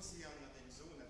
Hosianna dem Sohne David. Máté